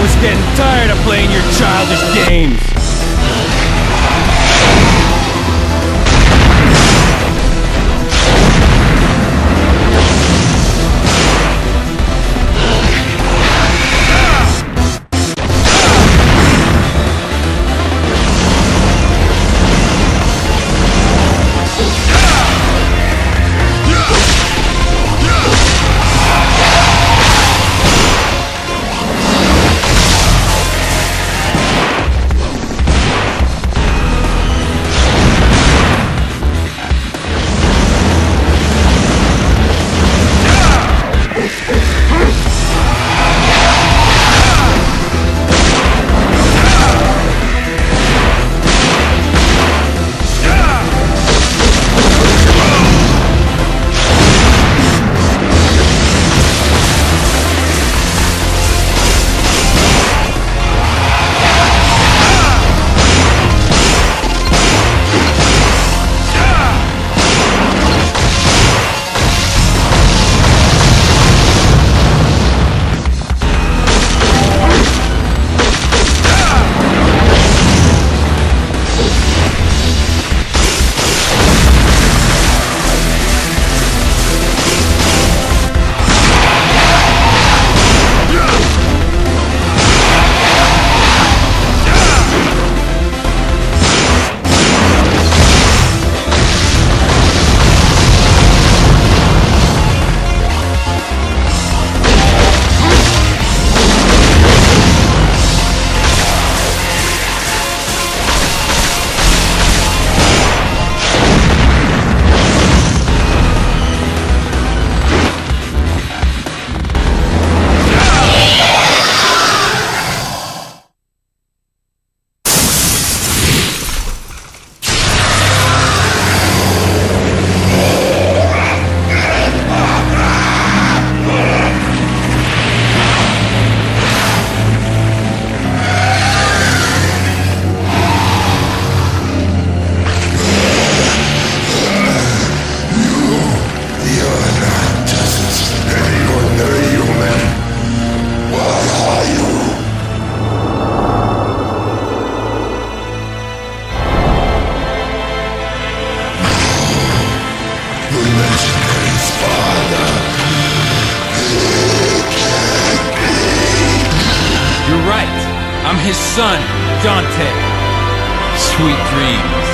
was getting tired of playing your childish games. His son, Dante. Sweet dreams.